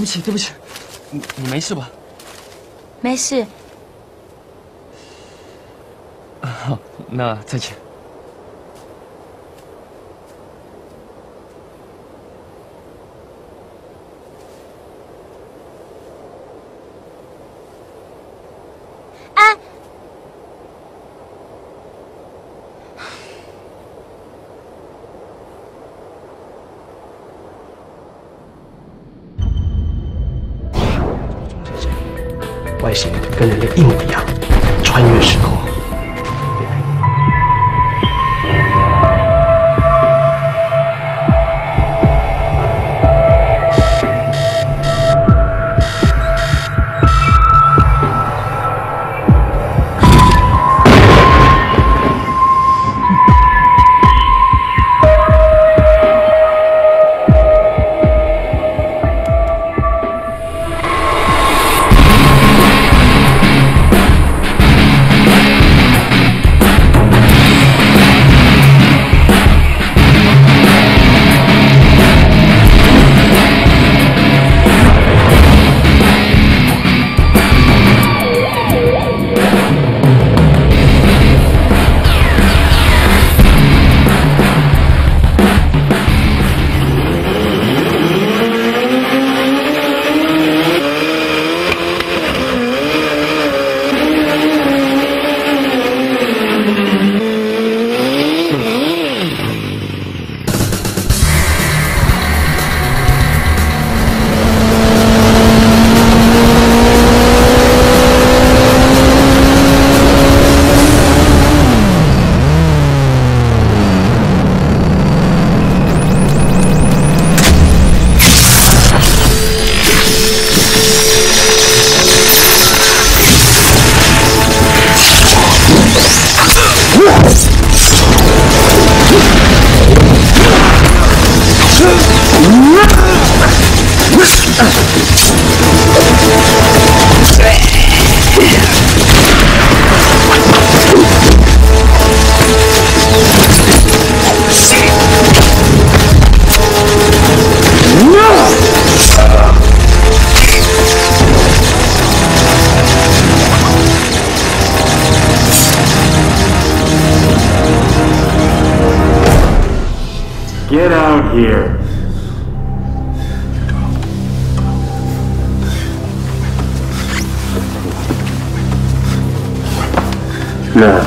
不起，对不起，你你没事吧？没事。好，那再见。外形跟人类一模一样，穿越时空。Get out here. Now,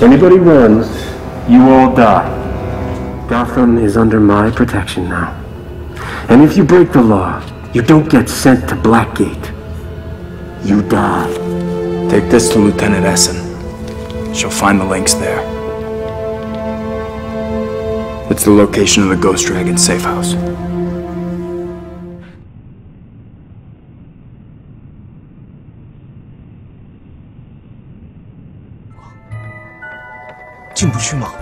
anybody runs, you all die. Gotham is under my protection now. And if you break the law, you don't get sent to Blackgate. You die. Take this to Lieutenant Essen. She'll find the links there. It's the location of the Ghost Dragon safe house. 进不去吗？